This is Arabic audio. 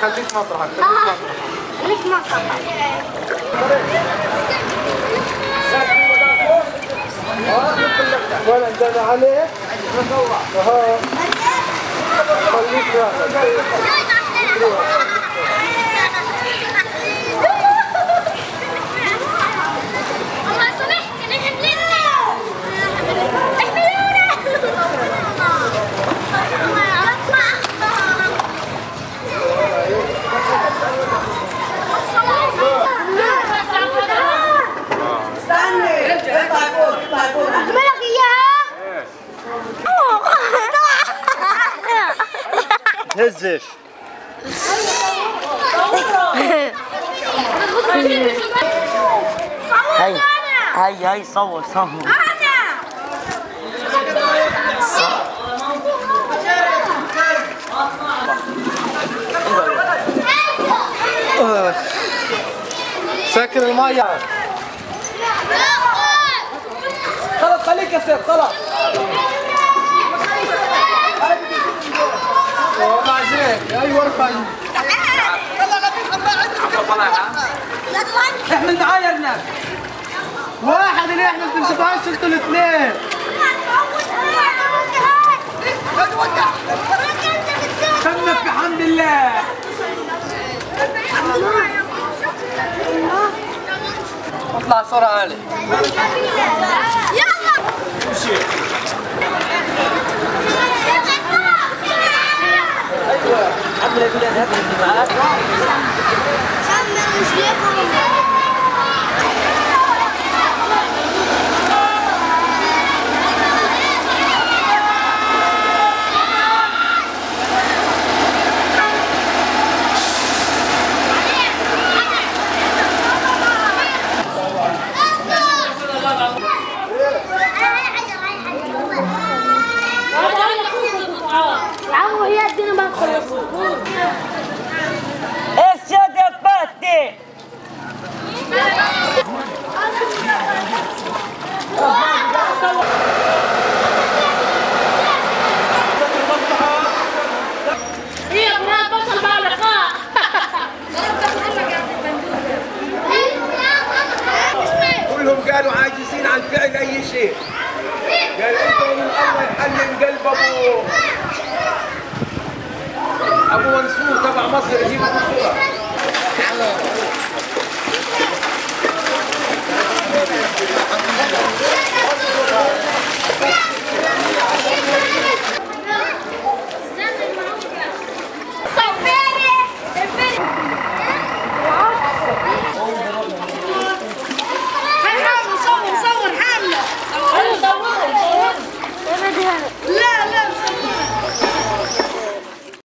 خليك مطرحك آه ليك مطرح. ولا انت عليه؟ خليك راحت تهزش هاي هاي هاي صور صور. سكر المية خلاص خليك يا سيف خلاص. أيوه ارفع إحنا تعايرنا واحد اللي إحنا بنمسكوهاش أنتوا الاثنين اطلع صورة عالي العمو قالوا عاجزين عن فعل أي شيء. قال أنتم من الله يحنن قلب ابو أبو منصور تبع مصر يجيب الصورة